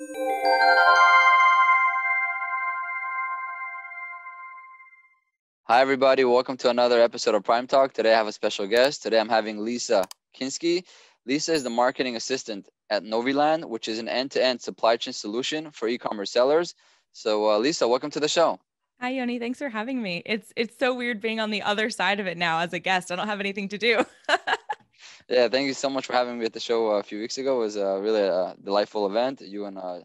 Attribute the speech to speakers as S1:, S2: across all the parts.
S1: Hi, everybody. Welcome to another episode of Prime Talk. Today I have a special guest. Today I'm having Lisa Kinskey. Lisa is the marketing assistant at Noviland, which is an end to end supply chain solution for e commerce sellers. So, uh, Lisa, welcome to the show.
S2: Hi, Yoni. Thanks for having me. It's it's so weird being on the other side of it now as a guest. I don't have anything to do.
S1: yeah, thank you so much for having me at the show a few weeks ago. It was a really a delightful event, you and uh,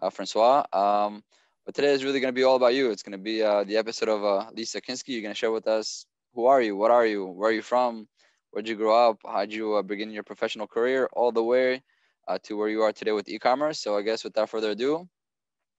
S1: uh, Francois. Um, but today is really going to be all about you. It's going to be uh, the episode of uh, Lisa Kinskey. You're going to share with us who are you, what are you, where are you from, where'd you grow up, how'd you uh, begin your professional career, all the way uh, to where you are today with e-commerce. So I guess without further ado,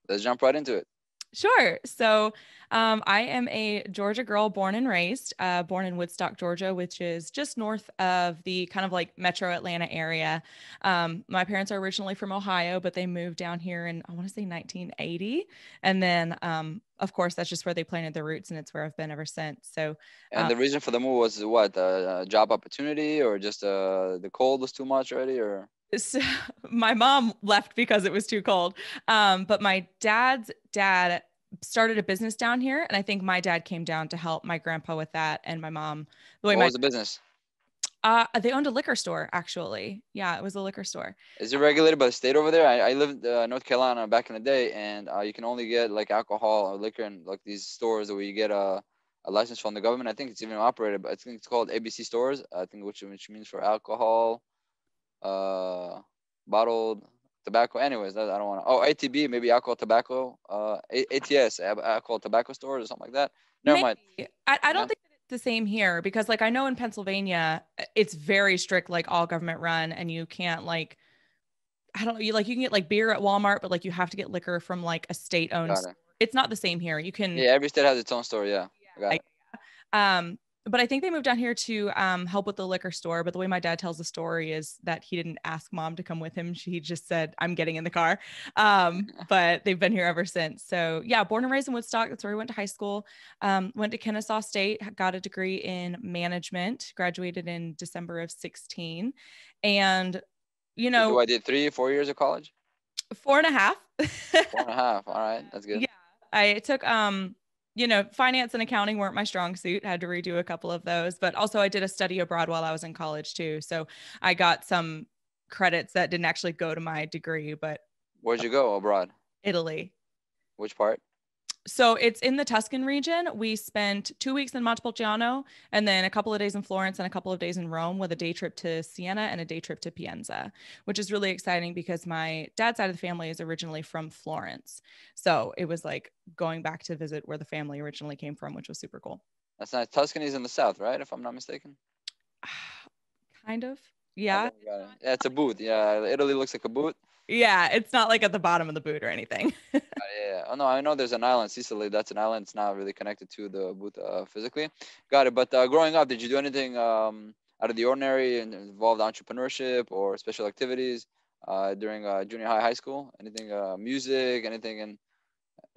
S1: let's jump right into it.
S2: Sure. So um, I am a Georgia girl born and raised, uh, born in Woodstock, Georgia, which is just north of the kind of like metro Atlanta area. Um, my parents are originally from Ohio, but they moved down here in, I want to say 1980. And then, um, of course, that's just where they planted their roots and it's where I've been ever since. So,
S1: and the um reason for the move was what? a job opportunity or just uh, the cold was too much already or?
S2: So my mom left because it was too cold. Um, but my dad's dad started a business down here, and I think my dad came down to help my grandpa with that, and my mom.
S1: The way
S2: what my,
S1: was the business?
S2: Uh, they owned a liquor store, actually. Yeah, it was a liquor store.
S1: Is it regulated by the state over there? I, I lived uh, North Carolina back in the day, and uh, you can only get like alcohol or liquor in like these stores where you get a, a license from the government. I think it's even operated, but I think it's called ABC stores. I think which which means for alcohol, uh, bottled tobacco. Anyways, I don't want to. Oh, ATB, maybe alcohol, tobacco. Uh, ATS, alcohol, tobacco stores or something like that. Never maybe. mind.
S2: I, I don't yeah. think it's the same here because, like, I know in Pennsylvania, it's very strict, like all government run, and you can't like. I don't know. You like you can get like beer at Walmart, but like you have to get liquor from like a state owned. It. It's not the same here. You can.
S1: Yeah, every state has its own store. Yeah. yeah,
S2: yeah. Um, but I think they moved down here to um, help with the liquor store. But the way my dad tells the story is that he didn't ask mom to come with him. She just said, I'm getting in the car. Um, but they've been here ever since. So, yeah, born and raised in Woodstock. That's where we went to high school. Um, went to Kennesaw State, got a degree in management, graduated in December of 16. And, you know,
S1: I did three, four years of college?
S2: Four and a half.
S1: four and a half. All right. That's good.
S2: Yeah. I took um you know, finance and accounting weren't my strong suit. Had to redo a couple of those, but also I did a study abroad while I was in college too. So I got some credits that didn't actually go to my degree, but
S1: Where'd you go abroad?
S2: Italy.
S1: Which part?
S2: So it's in the Tuscan region. We spent two weeks in Montepulciano and then a couple of days in Florence and a couple of days in Rome with a day trip to Siena and a day trip to Pienza, which is really exciting because my dad's side of the family is originally from Florence. So it was like going back to visit where the family originally came from, which was super cool.
S1: That's nice. Tuscany's in the south, right? If I'm not mistaken.
S2: kind of. Yeah.
S1: yeah, it's a boot. Yeah, Italy looks like a boot.
S2: Yeah, it's not like at the bottom of the boot or anything.
S1: Oh no, I know there's an island, Sicily. That's an island. It's not really connected to the boot uh, physically. Got it. But uh, growing up, did you do anything um, out of the ordinary and involved entrepreneurship or special activities uh, during uh, junior high, high school? Anything uh, music? Anything in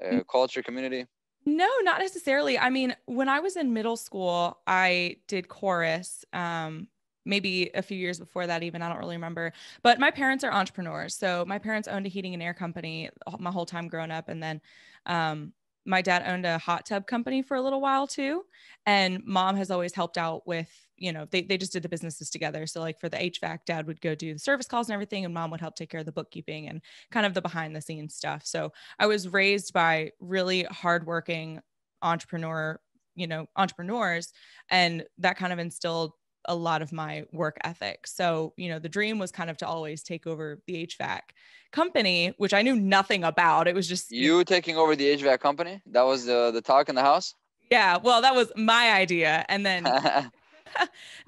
S1: mm. culture, community?
S2: No, not necessarily. I mean, when I was in middle school, I did chorus. Um, maybe a few years before that even i don't really remember. But my parents are entrepreneurs. So my parents owned a heating and air company my whole time growing up. And then um, my dad owned a hot tub company for a little while too. And mom has always helped out with you know they, they just did the businesses together. So like for the hvac dad would go do the service calls and everything and mom would help take care of the bookkeeping and kind of the behind the scenes stuff. So i was raised by really hardworking entrepreneur you know entrepreneurs. And that kind of instilled a lot of my work ethic. So, you know, the dream was kind of to always take over the HVAC company, which I knew nothing about. It was just
S1: you taking over the HVAC company. That was the the talk in the house.
S2: Yeah, well, that was my idea, and then
S1: how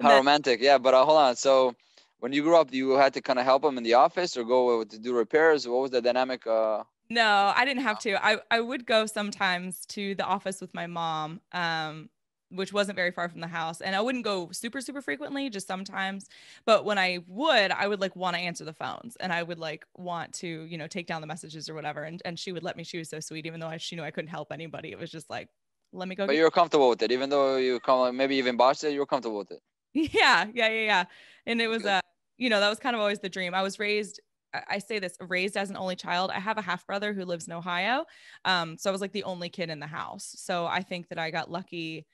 S1: romantic. Yeah, but uh, hold on. So, when you grew up, you had to kind of help them in the office or go to do repairs. What was the dynamic? Uh...
S2: No, I didn't have to. I I would go sometimes to the office with my mom. Um, which wasn't very far from the house. And I wouldn't go super, super frequently, just sometimes. But when I would, I would like want to answer the phones and I would like want to, you know, take down the messages or whatever. And, and she would let me. She was so sweet, even though I, she knew I couldn't help anybody. It was just like, let me go.
S1: But you were comfortable with it, even though you come, maybe even botched it, you were comfortable with it.
S2: Yeah. Yeah. Yeah. Yeah. And it was, uh, you know, that was kind of always the dream. I was raised I say this raised as an only child. I have a half brother who lives in Ohio. Um, so I was like the only kid in the house. So I think that I got lucky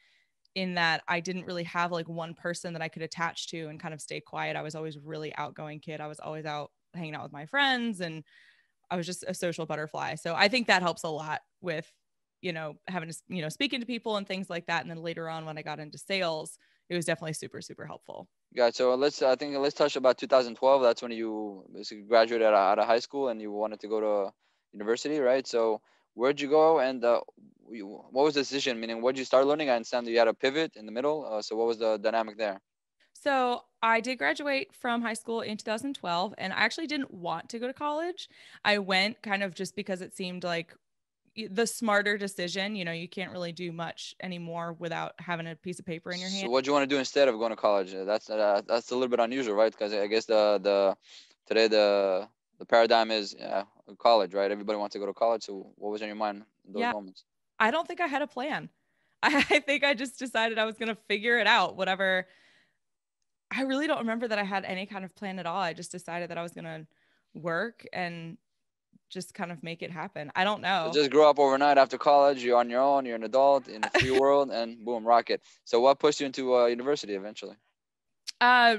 S2: in that I didn't really have like one person that I could attach to and kind of stay quiet. I was always really outgoing kid. I was always out hanging out with my friends and I was just a social butterfly. So I think that helps a lot with, you know, having to, you know, speaking to people and things like that. And then later on when I got into sales, it was definitely super, super helpful.
S1: Yeah. So let's, I think let's touch about 2012. That's when you basically graduated out of high school and you wanted to go to university, right? So where'd you go and uh, what was the decision? Meaning, what did you start learning? I understand that you had a pivot in the middle. Uh, so what was the dynamic there?
S2: So I did graduate from high school in 2012, and I actually didn't want to go to college. I went kind of just because it seemed like the smarter decision. You know, you can't really do much anymore without having a piece of paper in your hand.
S1: So what do you want to do instead of going to college? That's uh, that's a little bit unusual, right? Because I guess the the today the the paradigm is yeah, college, right? Everybody wants to go to college. So what was in your mind in those yeah. moments?
S2: I don't think I had a plan. I, I think I just decided I was going to figure it out, whatever. I really don't remember that I had any kind of plan at all. I just decided that I was going to work and just kind of make it happen. I don't know.
S1: So just grow up overnight after college. You're on your own. You're an adult in a free world, and boom, rocket. So, what pushed you into uh, university eventually?
S2: Uh,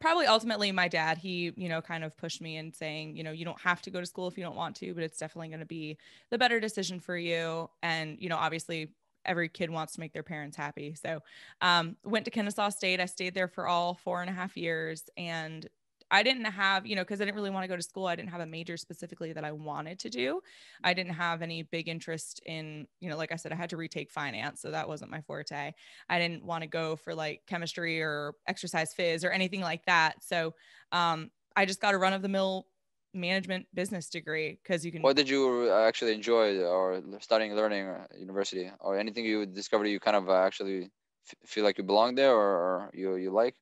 S2: probably ultimately my dad. He, you know, kind of pushed me in saying, you know, you don't have to go to school if you don't want to, but it's definitely going to be the better decision for you. And you know, obviously, every kid wants to make their parents happy. So um, went to Kennesaw State. I stayed there for all four and a half years. And I didn't have, you know, because I didn't really want to go to school. I didn't have a major specifically that I wanted to do. I didn't have any big interest in, you know, like I said, I had to retake finance. So that wasn't my forte. I didn't want to go for like chemistry or exercise phys or anything like that. So um, I just got a run of the mill management business degree because you can
S1: what did you uh, actually enjoy or studying learning at university or anything you discovered you kind of uh, actually feel like you belong there or you you like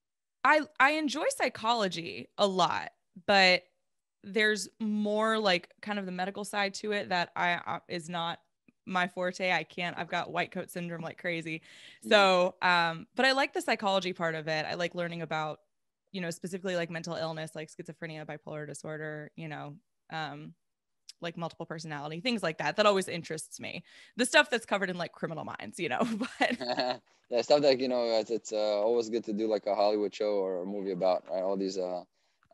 S2: i i enjoy psychology a lot but there's more like kind of the medical side to it that i uh, is not my forte. I can't i've got white coat syndrome like crazy. Mm. so um but i like the psychology part of it. I like learning about you know, specifically like mental illness, like schizophrenia, bipolar disorder, you know, um, like multiple personality, things like that. That always interests me. The stuff that's covered in like criminal minds, you know. But
S1: yeah, stuff that you know, it's, it's uh, always good to do like a Hollywood show or a movie about, right? All these uh,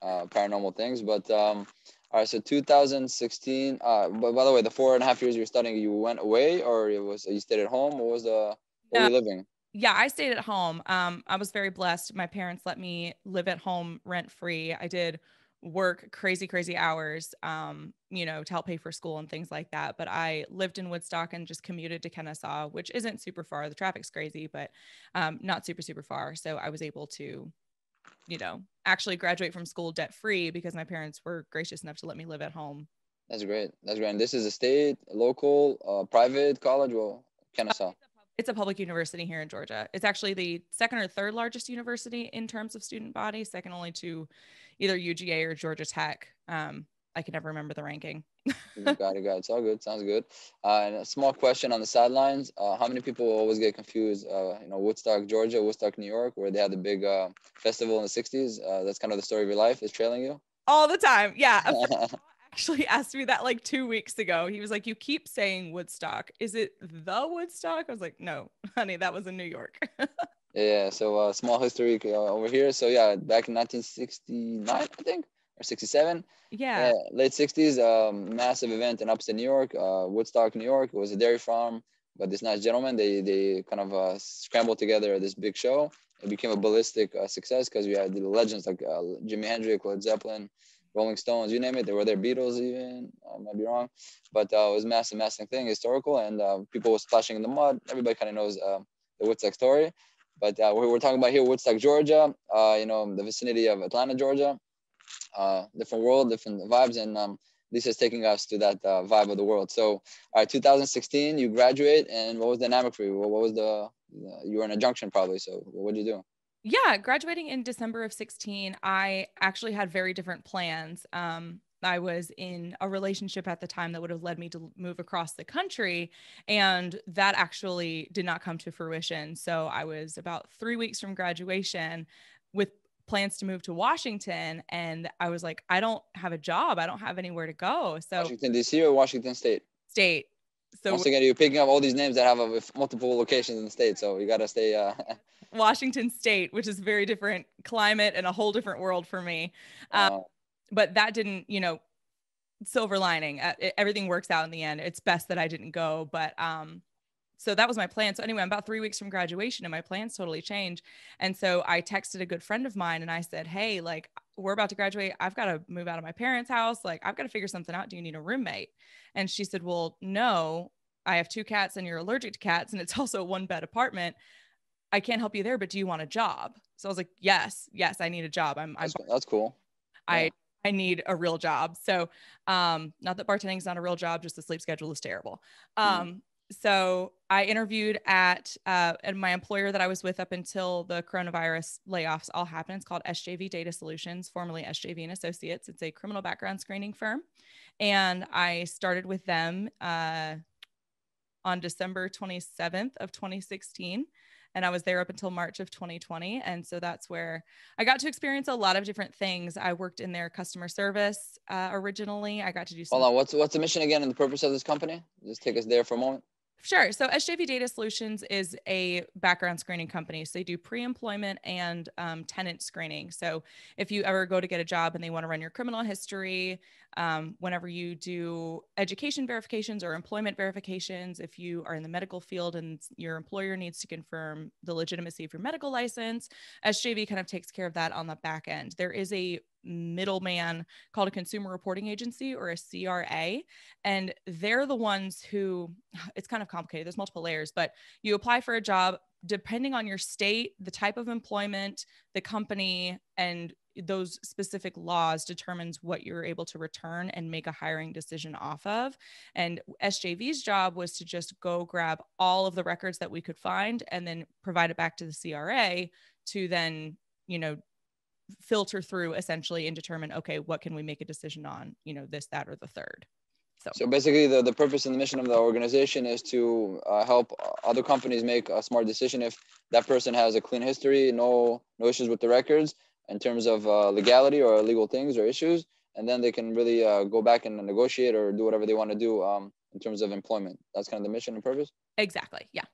S1: uh, paranormal things. But um, all right, so 2016. Uh, but by the way, the four and a half years you were studying, you went away or it was you stayed at home? What was the? Where were you living?
S2: yeah, I stayed at home. Um, I was very blessed. My parents let me live at home rent free. I did work crazy, crazy hours, um, you know, to help pay for school and things like that. But I lived in Woodstock and just commuted to Kennesaw, which isn't super far. The traffic's crazy, but um, not super, super far. So I was able to, you know, actually graduate from school debt free because my parents were gracious enough to let me live at home.
S1: That's great. That's great. And this is a state, local, uh, private college. Well, Kennesaw.
S2: It's a public university here in Georgia. It's actually the second or third largest university in terms of student body, second only to either UGA or Georgia Tech. Um, I can never remember the ranking.
S1: got it, got it. It's all good. Sounds good. Uh, and a small question on the sidelines: uh, How many people always get confused? Uh, you know, Woodstock, Georgia, Woodstock, New York, where they had the big uh, festival in the '60s. Uh, that's kind of the story of your life. Is trailing you
S2: all the time. Yeah. actually asked me that like two weeks ago. He was like, You keep saying Woodstock. Is it the Woodstock? I was like, No, honey, that was in New York.
S1: yeah. So, uh, small history uh, over here. So, yeah, back in 1969, I think, or 67.
S2: Yeah.
S1: Uh, late 60s, um, massive event in upstate New York, uh, Woodstock, New York. It was a dairy farm. But this nice gentleman, they, they kind of uh, scrambled together this big show. It became a ballistic uh, success because we had the legends like Jimi Hendrix, Led Zeppelin, Rolling Stones, you name it. They were there, Beatles even. I might be wrong, but uh, it was a massive, massive thing, historical, and uh, people were splashing in the mud. Everybody kind of knows uh, the Woodstock story, but uh, we're, we're talking about here, Woodstock, Georgia. Uh, you know, the vicinity of Atlanta, Georgia. Uh, different world, different vibes, and um, this is taking us to that vibe of the world. So, all right, 2016, you graduate, and what was the dynamic for you? What, what was the you were in a junction probably. So, what did you do?
S2: Yeah, graduating in December of 16, I actually had very different plans. Um, I was in a relationship at the time that would have led me to move across the country. And that actually did not come to fruition. So I was about three weeks from graduation with plans to move to Washington. And I was like, I don't have a job. I don't have anywhere to go. So
S1: Washington D.C. or Washington State.
S2: State. So
S1: once again, you're picking up all these names that have a, multiple locations in the state, so you got to stay. Uh...
S2: Washington State, which is very different climate and a whole different world for me. Um, But that didn't, you know, silver lining. Uh, it, everything works out in the end. It's best that I didn't go, but um, so that was my plan. So anyway, I'm about three weeks from graduation and my plans totally change. And so I texted a good friend of mine and I said, Hey, like we're about to graduate. I've got to move out of my parents' house. Like I've got to figure something out. Do you need a roommate? And she said, Well, no, I have two cats and you're allergic to cats. And it's also a one bed apartment. I can't help you there, but do you want a job? So I was like, Yes, yes, I need a job. I'm,
S1: that's,
S2: I'm
S1: that's cool.
S2: I, I need a real job. So, um, not that bartending is not a real job, just the sleep schedule is terrible. Mm-hmm. Um, mm so I interviewed at uh, at my employer that I was with up until the coronavirus layoffs all happened. It's called SJV Data Solutions, formerly SJV and Associates. It's a criminal background screening firm, and I started with them uh, on December 27th of 2016 and I was there up until March of 2020. And so that's where I got to experience a lot of different things. I worked in their customer service uh, originally. I got to do.
S1: Some- Hold on, what's what's the mission again and the purpose of this company? Just take us there for a moment.
S2: Sure. So SJV Data Solutions is a background screening company. So they do pre-employment and um, tenant screening. So if you ever go to get a job and they want to run your criminal history, um, whenever you do education verifications or employment verifications, if you are in the medical field and your employer needs to confirm the legitimacy of your medical license, SJV kind of takes care of that on the back end. There is a middleman called a consumer reporting agency or a CRA. And they're the ones who, it's kind of complicated. There's multiple layers, but you apply for a job depending on your state, the type of employment, the company, and those specific laws determines what you're able to return and make a hiring decision off of. And SJV's job was to just go grab all of the records that we could find and then provide it back to the CRA to then, you know, filter through essentially and determine okay what can we make a decision on you know this that or the third?
S1: So, so basically the, the purpose and the mission of the organization is to uh, help other companies make a smart decision if that person has a clean history no no issues with the records in terms of uh, legality or legal things or issues. And then they can really uh, go back and negotiate or do whatever they want to do um, in terms of employment. That's kind of the mission and purpose?
S2: Exactly yeah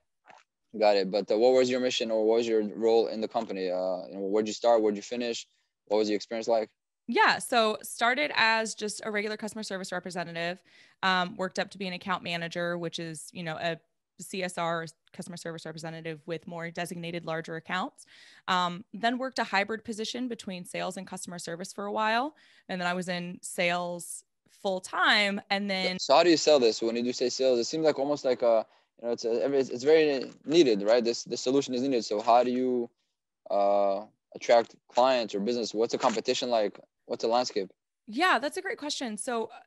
S1: Got it. But uh, what was your mission or what was your role in the company? Uh, you know, where'd you start? Where'd you finish? What was the experience like?
S2: Yeah, so started as just a regular customer service representative, um, worked up to be an account manager, which is you know a CSR customer service representative with more designated larger accounts. Um, then worked a hybrid position between sales and customer service for a while, and then I was in sales full time. And then
S1: so how do you sell this? When you do say sales, it seems like almost like a you know, it's a, it's very needed, right? This this solution is needed. So how do you uh, attract clients or business? What's the competition like? What's the landscape?
S2: Yeah, that's a great question. So uh,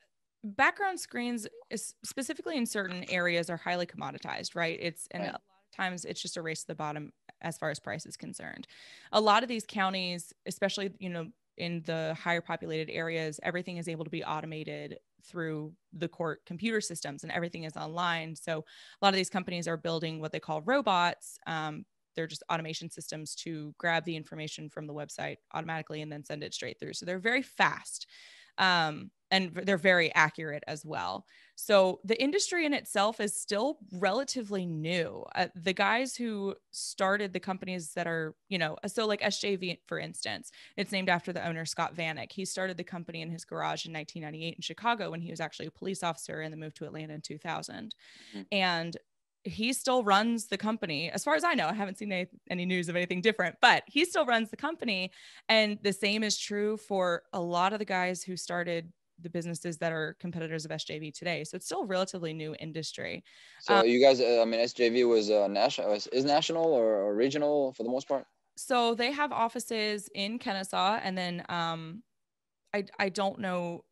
S2: background screens is specifically in certain areas are highly commoditized, right? It's and right. a lot of times it's just a race to the bottom as far as price is concerned. A lot of these counties, especially you know in the higher populated areas, everything is able to be automated through the court computer systems and everything is online. So a lot of these companies are building what they call robots. Um, they're just automation systems to grab the information from the website automatically and then send it straight through. So they're very fast. Um, and they're very accurate as well. So the industry in itself is still relatively new. Uh, the guys who started the companies that are, you know, so like SJV, for instance, it's named after the owner, Scott Vanek. He started the company in his garage in 1998 in Chicago when he was actually a police officer and then moved to Atlanta in 2000. Mm-hmm. And he still runs the company as far as i know i haven't seen any, any, news of anything different but he still runs the company and the same is true for a lot of the guys who started the businesses that are competitors of SJV today. So it's still a relatively new industry.
S1: So um, you guys, uh, I mean, SJV was uh, national, is national or, or, regional for the most part?
S2: So they have offices in Kennesaw, and then um, I I don't know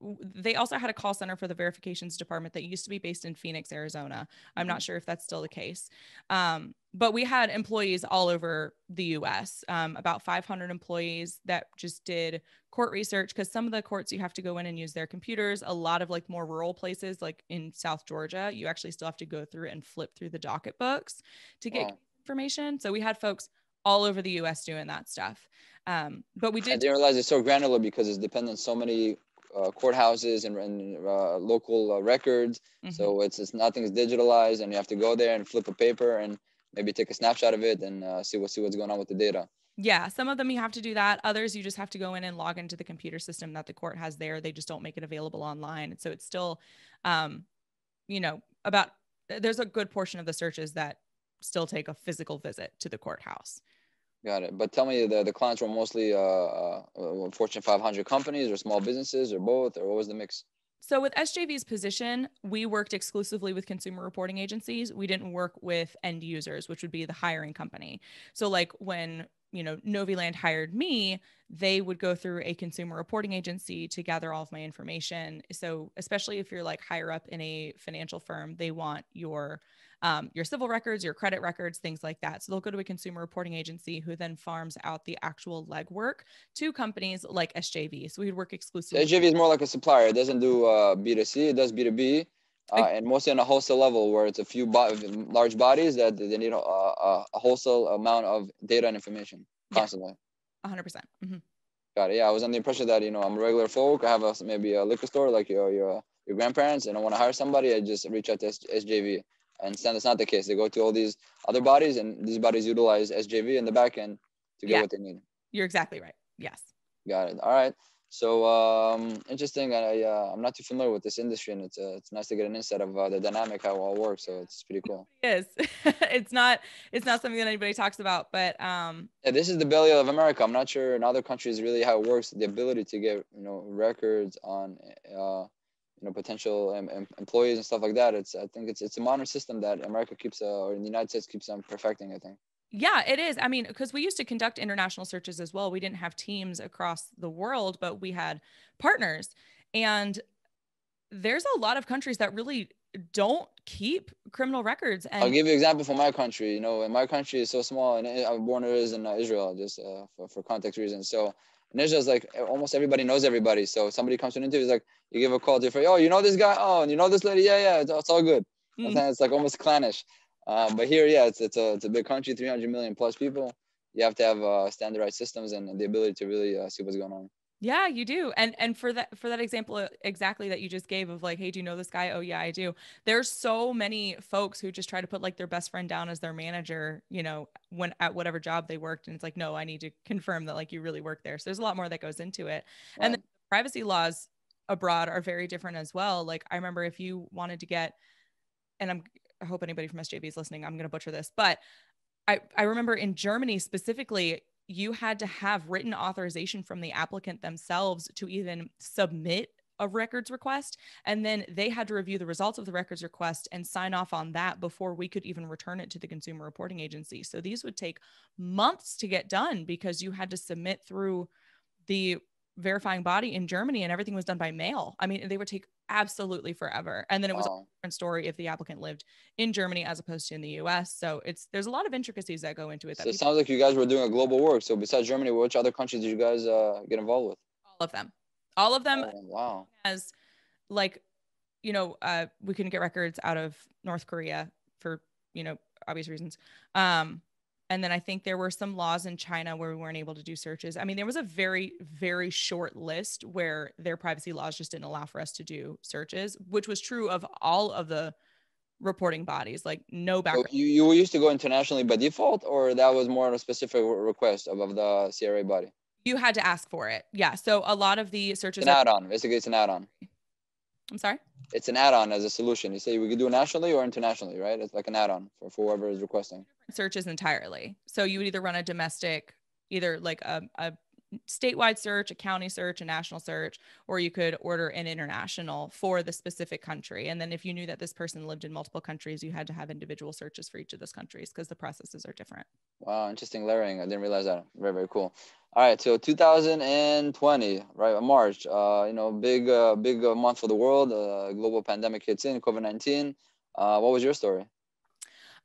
S2: they also had a call center for the verifications department that used to be based in Phoenix, Arizona. I'm not mm-hmm. sure if that's still the case. Um, but we had employees all over the US, um, about 500 employees that just did court research because some of the courts you have to go in and use their computers. A lot of like more rural places, like in South Georgia, you actually still have to go through and flip through the docket books to get information. So we had folks all over the US doing that stuff. Um, but we
S1: I
S2: did
S1: didn't realize it's so granular because it's dependent on so many uh, courthouses and, and uh, local uh, records.
S2: Mhm.
S1: So it's, it's nothing's digitalized, and you have to go there and flip a paper and maybe take a snapshot of it and uh, see what see what's going on with the data.
S2: Yeah, some of them you have to do that. Others you just have to go in and log into the computer system that the court has there. They just don't make it available online. So it's still, um, you know, about there's a good portion of the searches that still take a physical visit to the courthouse.
S1: Got it. But tell me, the the clients were mostly uh, uh, Fortune 500 companies or small businesses or both, or what was the mix?
S2: So with SJV's position, we worked exclusively with consumer reporting agencies. We didn't work with end users, which would be the hiring company. So like when you know Noviland hired me, they would go through a consumer reporting agency to gather all of my information. So especially if you're like higher up in a financial firm, they want your um, your civil records, your credit records, things like that. So they'll go to a consumer reporting agency who then farms out the actual legwork to companies like SJV. So we would work exclusively.
S1: SJV is more like a supplier. It doesn't do uh, B2C. It does B2B. Uh, and mostly on a wholesale level where it's a few bo- large bodies that they need a, a, a wholesale amount of data and information
S2: Yeah.
S1: constantly.
S2: 100%. percent Mhm.
S1: Got it. Yeah, I was under the impression that you know I'm a regular folk. I have a, maybe a liquor store like your your your grandparents, and I want to hire somebody. I just reach out to S- SJV. And that's not the case. They go to all these other bodies, and these bodies utilize SJV in the back end to get
S2: Yeah.
S1: what they need.
S2: You're exactly right. Yes.
S1: Got it. All right. So um, interesting. I uh, I'm not too familiar with this industry, and it's uh, it's nice to get an insight of uh, the dynamic how it all works. So it's pretty cool.
S2: It is. it's not it's not something that anybody talks about, but um
S1: Yeah, this is the belly of America. I'm not sure in other countries really how it works. The ability to get you know records on uh, you know potential em- em- employees and stuff like that. It's I think it's it's a modern system that America keeps uh, or the United States keeps on perfecting. I think.
S2: Yeah, it is. I mean, because we used to conduct international searches as well. We didn't have teams across the world, but we had partners. And there's a lot of countries that really don't keep criminal records and
S1: I'll give you an example from my country. You know, and my country is so small, and I- I'm born and in uh, Israel, just uh, for, for context reasons. So in Israel, it's like almost everybody knows everybody. So somebody comes to an interview, it's like you give a call to your friend, oh, you know this guy? Oh, and you know this lady? Yeah, yeah, it's, it's all good.
S2: Mm.
S1: It's like almost clannish. Um, but here, yeah, it's, it's, a, it's a big country, 300 million plus people. You have to have uh, standardized systems and the ability to really uh, see what's going on.
S2: Yeah, you do. And and for that for that example uh, exactly that you just gave of like, hey, do you know this guy? Oh yeah, I do. There's so many folks who just try to put like their best friend down as their manager, you know, when at whatever job they worked and it's like, no, I need to confirm that like you really work there. So there's a lot more that goes into it. And then privacy laws abroad are very different as well. Like I remember if you wanted to get and I'm I hope anybody from SJV is listening, I'm going to butcher this, but I I remember in Germany specifically you had to have written authorization from the applicant themselves to even submit a records request and then they had to review the results of the records request and sign off on that before we could even return it to the consumer reporting agency so these would take months to get done because you had to submit through the verifying body in Germany and everything was done by mail. I mean, they would take absolutely forever. And then it was a different story if the applicant lived in Germany as opposed to in the US. So it's there's a lot of intricacies that go into it
S1: So it sounds like you guys were doing a global work. So besides Germany, which other countries did you guys uh, get involved with?
S2: all of them. All of them
S1: Oh, wow.
S2: as like you know uh we couldn't get records out of north korea for you know obvious reasons um and then i think there were some laws in china where we weren't able to do searches i mean there was a very very short list where their privacy laws just didn't allow for us to do searches which was true of all of the reporting bodies like no
S1: So
S2: background
S1: you, you used to go internationally by default, or that was more of a specific request of, of the CRA body?
S2: you had to ask for it yeah so a lot of the searches.
S1: It's
S2: an
S1: add-on. Basically, it's an add-on.
S2: I'm sorry
S1: It's an add-on as a solution. You say we could do it nationally or internationally, right? It's like an add-on for, for whoever is requesting.
S2: searches entirely. So you would either run a domestic, either like a, a statewide search, a county search, a national search, or you could order an international for the specific country. And then if you knew that this person lived in multiple countries, you had to have individual searches for each of those countries because the processes are different.
S1: Wow, interesting layering. I didn't realize that. Very, very cool. All right, so 2020, right, March. Uh, you know, big, uh, big uh, month for the world. Uh, global pandemic hits in, COVID-19. Uh, what was your story?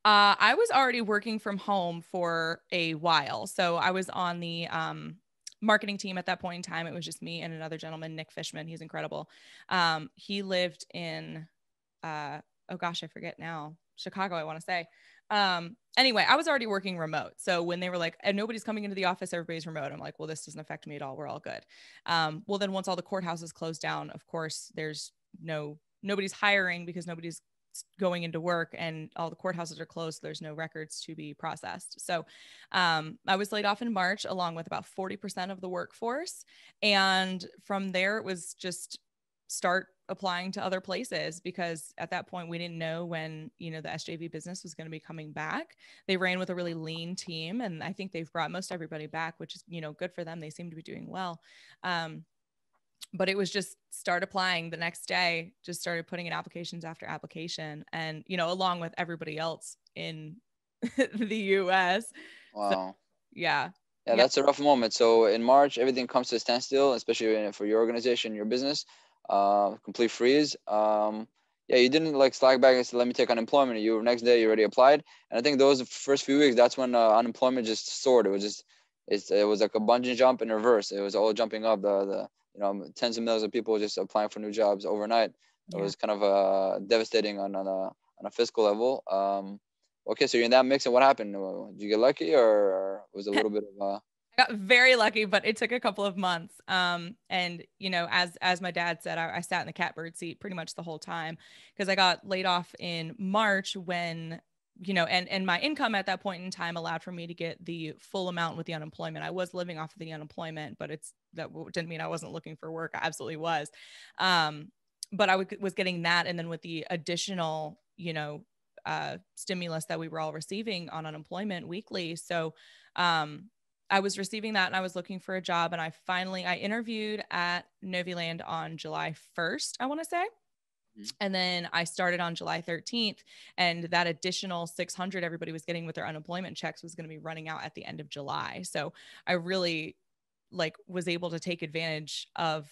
S2: Uh, I was already working from home for a while. So I was on the um, marketing team at that point in time. It was just me and another gentleman, Nick Fishman. He's incredible. Um, he lived in, uh, oh gosh, I forget now, Chicago, I want to say. Um, anyway, I was already working remote. So when they were like, and nobody's coming into the office, everybody's remote. I'm like, well, this doesn't affect me at all. We're all good. Um, well, then once all the courthouses closed down, of course, there's no nobody's hiring because nobody's going into work and all the courthouses are closed. There's no records to be processed. So um, I was laid off in March, along with about 40% of the workforce. And from there, it was just start applying to other places because at that point we didn't know when you know the SJV business was going to be coming back. They ran with a really lean team, and I think they've brought most everybody back, which is you know good for them. They seem to be doing well. Um, but it was just start applying the next day. Just started putting in applications after application, and you know along with everybody else in the U.S.
S1: Wow. So,
S2: yeah.
S1: Yeah, that's a rough moment. So in March, everything comes to a standstill, especially for your organization, your business uh, complete freeze. Um, yeah, you didn't like slack back and say, let me take unemployment. You next day you already applied, and I think those first few weeks, that's when uh, unemployment just soared. It was just, it's, it was like a bungee jump in reverse. It was all jumping up. The the you know tens of millions of people just applying for new jobs overnight. It yeah. was kind of uh, devastating on on a on a fiscal level. Um, okay, so you're in that mix, and what happened? Did you get lucky, or, was it a little bit of uh,
S2: I got very lucky, but it took a couple of months. Um, and you know, as as my dad said, I, I sat in the catbird seat pretty much the whole time because I got laid off in March when you know, and and my income at that point in time allowed for me to get the full amount with the unemployment. I was living off of the unemployment, but it's that didn't mean I wasn't looking for work. I absolutely was. Um, but I w- was getting that, and then with the additional, you know, uh, stimulus that we were all receiving on unemployment weekly, so um, I was receiving that and I was looking for a job and I finally I interviewed at Noviland on July 1st, I want to say. Mm-hmm. And then I started on July 13th and that additional 600 everybody was getting with their unemployment checks was going to be running out at the end of July. So I really like was able to take advantage of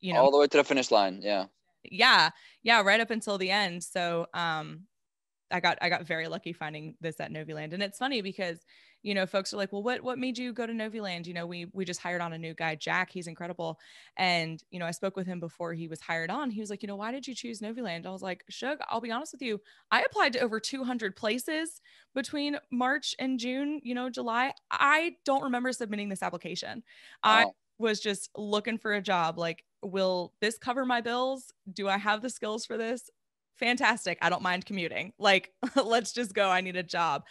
S2: you know
S1: all the way to the finish line. Yeah.
S2: Yeah. Yeah, right up until the end. So um I got I got very lucky finding this at Noviland. And it's funny because you know, folks are like, well, what what made you go to Noviland? You know, we we just hired on a new guy, Jack. He's incredible. And you know, I spoke with him before he was hired on. He was like, you know, why did you choose Noviland? I was like, Shug, I'll be honest with you. I applied to over 200 places between March and June. You know, July. I don't remember submitting this application. I oh. was just looking for a job. Like, will this cover my bills? Do I have the skills for this? Fantastic. I don't mind commuting. Like, let's just go. I need a job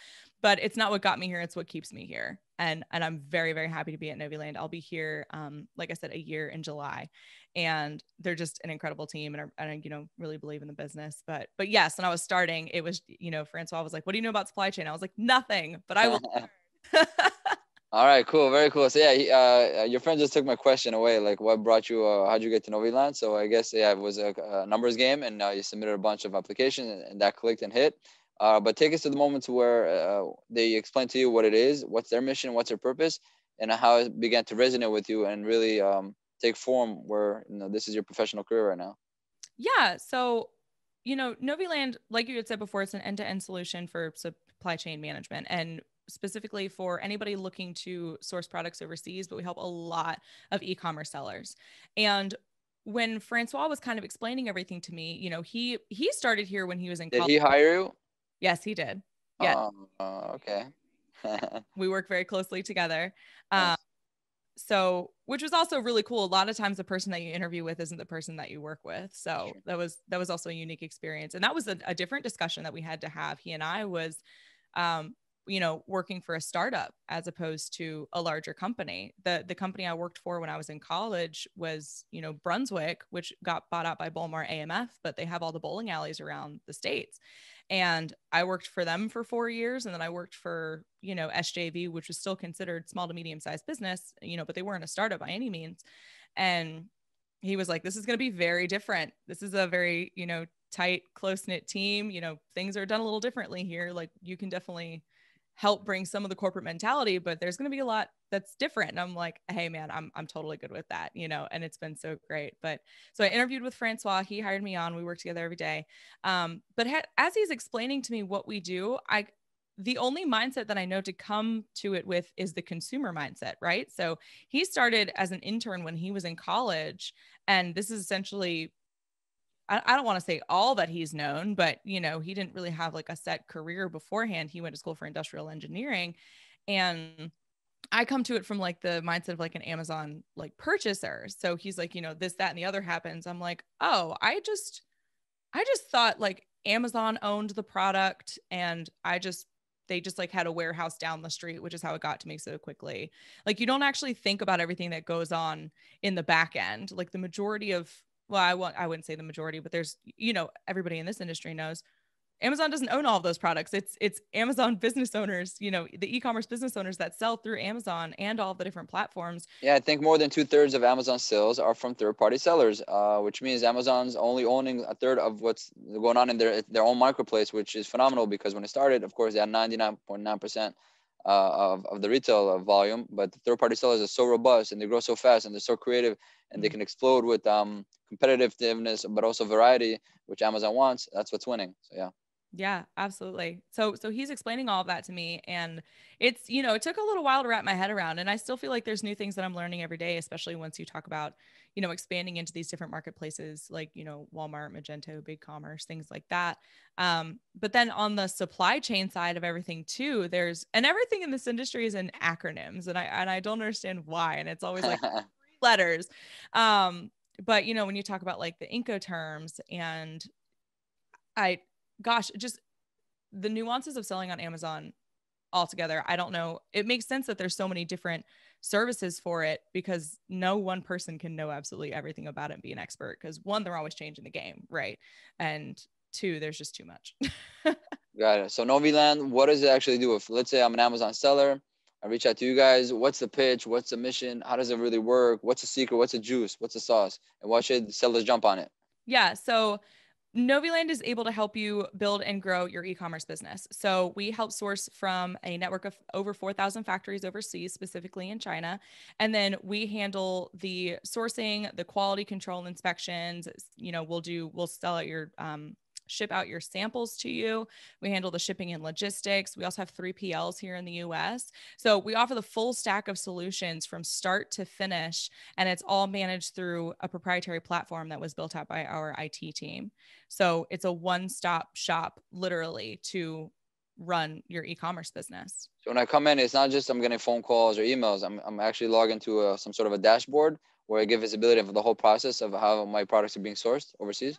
S2: but it's not what got me here it's what keeps me here. And and i'm very very happy to be at noviland. I'll be here um like i said a year in july. And they're just an incredible team and I, and I you know really believe in the business. But but yes when i was starting it was you know francois was like what do you know about supply chain? I was like nothing but i will
S1: all right cool very cool. So yeah he, uh, your friend just took my question away like what brought you uh, how'd you get to noviland? So i guess yeah it was a, a numbers game and uh, you submitted a bunch of applications and, and that clicked and hit uh, but take us to the moments where uh, they explain to you what it is, what's their mission, what's their purpose, and how it began to resonate with you and really um, take form where you know this is your professional career right now.
S2: Yeah. So, you know, Noviland, like you had said before, it's an end-to-end solution for supply chain management and specifically for anybody looking to source products overseas, but we help a lot of e-commerce sellers. And when Francois was kind of explaining everything to me, you know, he he started here when he was in
S1: Did college. he hire you?
S2: Yes, he did. Yeah.
S1: Uh, okay.
S2: we work very closely together. Um, so, which was also really cool. A lot of times, the person that you interview with isn't the person that you work with. So sure. that was that was also a unique experience, and that was a, a, different discussion that we had to have. He and I was, um, you know, working for a startup as opposed to a larger company. The the company I worked for when I was in college was, you know, Brunswick, which got bought out by Bowlmor AMF, but they have all the bowling alleys around the states. And I worked for them for four years. And then I worked for, you know, SJV, which was still considered small to medium sized business, you know, but they weren't a startup by any means. And he was like, this is going to be very different. This is a very, you know, tight, close knit team. You know, things are done a little differently here. Like you can definitely help bring some of the corporate mentality, but there's going to be a lot that's different. And I'm like, hey man, I'm I'm totally good with that, you know. And it's been so great. But so I interviewed with Francois. He hired me on. We work together every day. Um, but ha- as he's explaining to me what we do, I the only mindset that I know to come to it with is the consumer mindset, right? So he started as an intern when he was in college, and this is essentially I, I don't want to say all that he's known, but you know, he didn't really have like a set career beforehand. He went to school for industrial engineering and I come to it from like the mindset of like an Amazon like purchaser. So he's like, you know, this, that, and the other happens. I'm like, oh, I just, I just thought like Amazon owned the product and I just, they just like had a warehouse down the street, which is how it got to me so quickly. Like you don't actually think about everything that goes on in the back end. Like the majority of, well, I want, I wouldn't say the majority, but there's, you know, everybody in this industry knows Amazon doesn't own all of those products. It's it's Amazon business owners, you know, the e-commerce business owners that sell through Amazon and all the different platforms.
S1: Yeah, I think more than two thirds of Amazon sales are from third-party sellers, uh, which means Amazon's only owning a third of what's going on in their their own marketplace, which is phenomenal because when it started, of course, they had 99.9 percent uh, of, of the retail volume, but the third-party sellers are so robust and they grow so fast and they're so creative and they mm-hmm. can explode with um, competitiveness, but also variety, which Amazon wants. That's what's winning. So yeah.
S2: Yeah, absolutely. So so he's explaining all of that to me and it's, you know, it took a little while to wrap my head around and I still feel like there's new things that I'm learning every day, especially once you talk about, you know, expanding into these different marketplaces like, you know, Walmart, Magento, BigCommerce things like that. Um, but then on the supply chain side of everything too, there's and everything in this industry is in acronyms and I and I don't understand why and it's always like letters. Um, but you know, when you talk about like the Incoterms and I gosh, just the nuances of selling on Amazon altogether. I don't know. It makes sense that there's so many different services for it because no one person can know absolutely everything about it and be an expert because one, they're always changing the game, right? And two, there's just too much.
S1: Got it. So Noviland, what does it actually do? If let's say I'm an Amazon seller, I reach out to you guys. What's the pitch? What's the mission? How does it really work? What's the secret? What's the juice? What's the sauce? And why should sellers jump on it?
S2: Yeah. So Noviland is able to help you build and grow your e-commerce business. So we help source from a network of over 4,000 factories overseas, specifically in China, and then we handle the sourcing, the quality control inspections. You know, we'll do we'll sell out your um, ship out your samples to you. We handle the shipping and logistics. We also have 3PLs here in the US. So we offer the full stack of solutions from start to finish, and it's all managed through a proprietary platform that was built out by our IT team. So it's a one stop shop, literally, to run your e-commerce business.
S1: So when I come in, it's not just I'm getting phone calls or emails. I'm, I'm actually logging to a, some sort of a dashboard where I give visibility of the whole process of how my products are being sourced overseas.
S2: Yeah,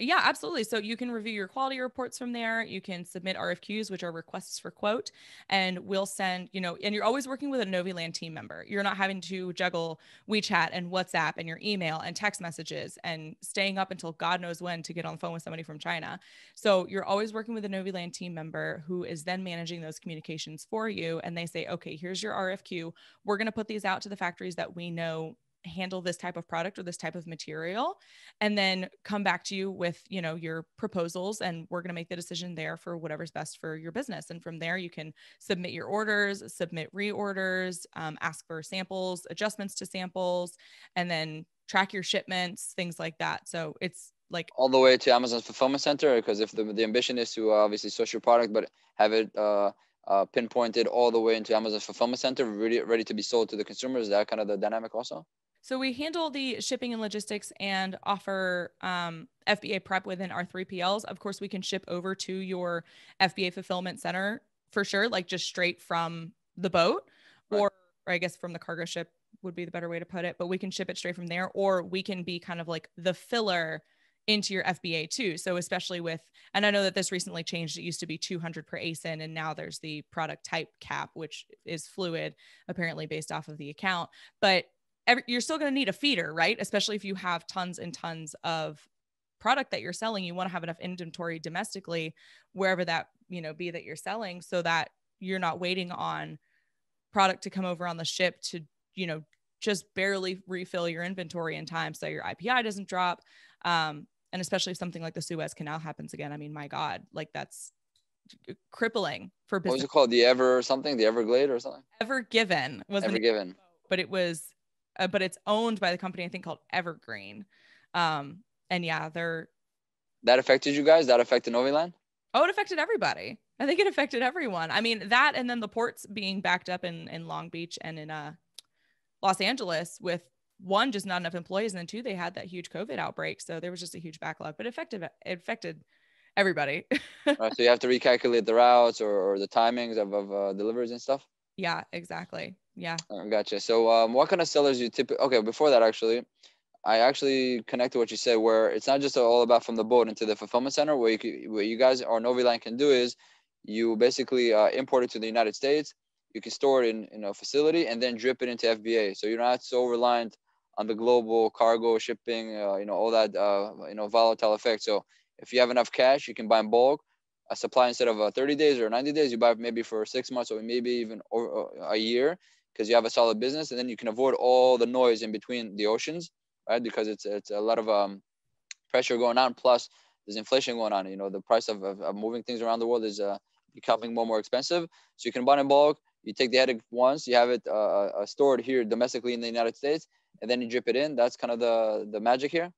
S2: absolutely. So you can review your quality reports from there. You can submit RFQs, which are requests for quote, and we'll send, you know, and you're always working with a Noviland team member. You're not having to juggle WeChat and WhatsApp and your email and text messages and staying up until God knows when to get on the phone with somebody from China. So you're always working with a Noviland team member who is then managing those communications for you. And they say, okay, here's your RFQ. We're going to put these out to the factories that we know handle this type of product or this type of material and then come back to you with you know your proposals and we're going to make the decision there for whatever's best for your business and from there you can submit your orders submit reorders um, ask for samples adjustments to samples and then track your shipments things like that so it's like
S1: all the way to amazon's fulfillment center because if the, the ambition is to obviously source your product but have it uh, uh, pinpointed all the way into Amazon's fulfillment center, ready, ready to be sold to the consumers. Is that kind of the dynamic also?
S2: So we handle the shipping and logistics and offer um, FBA prep within our 3PLs. Of course, we can ship over to your FBA fulfillment center for sure, like just straight from the boat, right. or, or I guess from the cargo ship would be the better way to put it. But we can ship it straight from there, or we can be kind of like the filler into your FBA too. So especially with, and I know that this recently changed. It used to be 200 per ASIN, and now there's the product type cap, which is fluid, apparently based off of the account. But every, you're still going to need a feeder, right? Especially if you have tons and tons of product that you're selling, you want to have enough inventory domestically, wherever that you know be that you're selling, so that you're not waiting on product to come over on the ship to you know just barely refill your inventory in time so your IPI doesn't drop. Um, and especially if something like the Suez Canal happens again, I mean, my God, like that's crippling for
S1: business. What was it called? The Ever something? The Everglade or something?
S2: Ever Given was
S1: Ever Given,
S2: but it was uh, but it's owned by the company I think called Evergreen. Um, and yeah, they're
S1: that affected you guys. That affected Noviland.
S2: Oh, it affected everybody. I think it affected everyone. I mean, that and then the ports being backed up in in Long Beach and in uh Los Angeles with one, just not enough employees, and then two, they had that huge COVID outbreak, so there was just a huge backlog. But affected it affected everybody.
S1: right, so you have to recalculate the routes or, or the timings of, of uh, deliveries and stuff.
S2: Yeah, exactly. Yeah.
S1: Gotcha. So, um, what kind of sellers you typically? Okay, before that, actually, I actually connected what you said, where it's not just all about from the boat into the fulfillment center. Where you can, you guys or Noviland can do is you basically uh, import it to the United States. You can store it in, in a facility and then drip it into FBA. So you're not so reliant on the global cargo shipping, uh, you know, all that, uh, you know, volatile effect. So if you have enough cash, you can buy in bulk. A supply instead of uh, 30 days or 90 days, you buy maybe for six months or maybe even a year because you have a solid business, and then you can avoid all the noise in between the oceans, right? Because it's it's a lot of um, pressure going on. Plus, there's inflation going on. You know, the price of, of, of moving things around the world is uh, becoming more and more expensive. So you can buy in bulk. You take the headache once. You have it uh, uh, stored here domestically in the United States, and then you drip it in. That's kind of the the magic here.